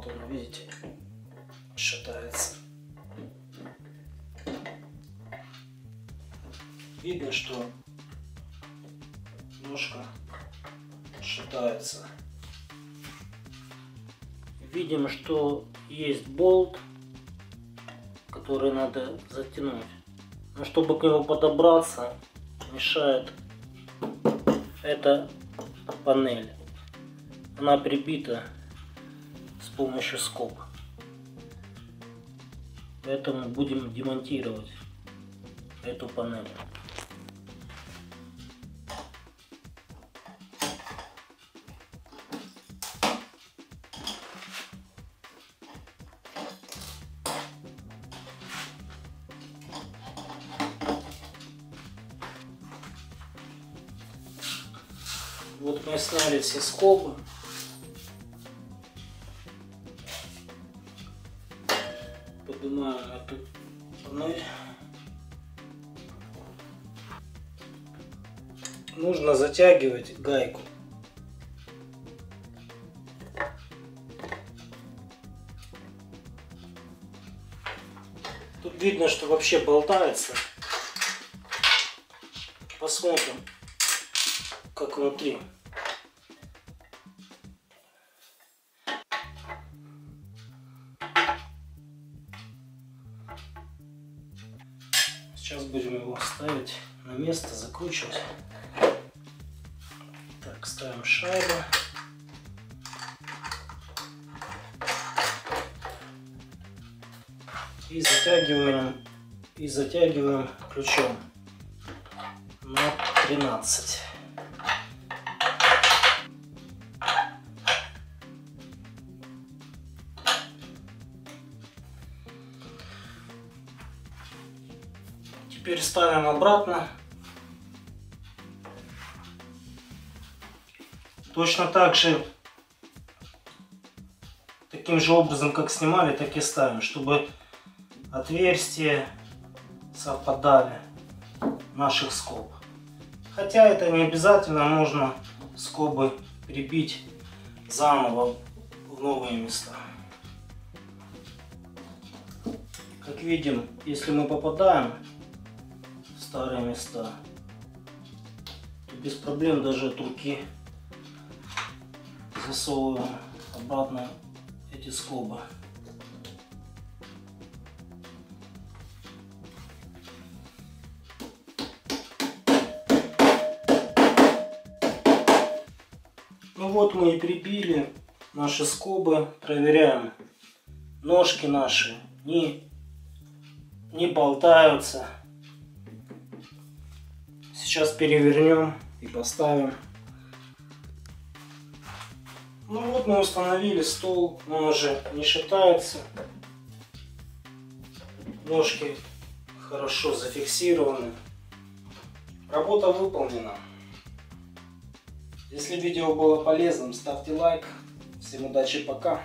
вот он, видите, шатается. Видно, что ножка шатается. Видим, что есть болт, который надо затянуть. Но чтобы к нему подобраться, мешает эта панель. Она прибита помощью скоб. Поэтому будем демонтировать эту панель. Вот мы сняли все скобы. Поднимаем эту панель. Нужно затягивать гайку. Тут видно, что вообще болтается. Посмотрим как внутри. Сейчас будем его ставить на место, закручивать. Так, ставим шайбу. И затягиваем, и затягиваем ключом на 13. Теперь ставим обратно. Точно так же, таким же образом, как снимали, так и ставим, чтобы отверстия совпадали наших скоб. Хотя это не обязательно, можно скобы прибить заново в новые места. Как видим, если мы попадаем старые места. Без проблем даже от руки засовываем обратно эти скобы. Ну вот мы и прибили наши скобы, проверяем. Ножки наши не, не болтаются. Сейчас перевернем и поставим. Ну вот мы установили стол, он уже не шатается. Ножки хорошо зафиксированы. Работа выполнена. Если видео было полезным, ставьте лайк. Всем удачи, пока.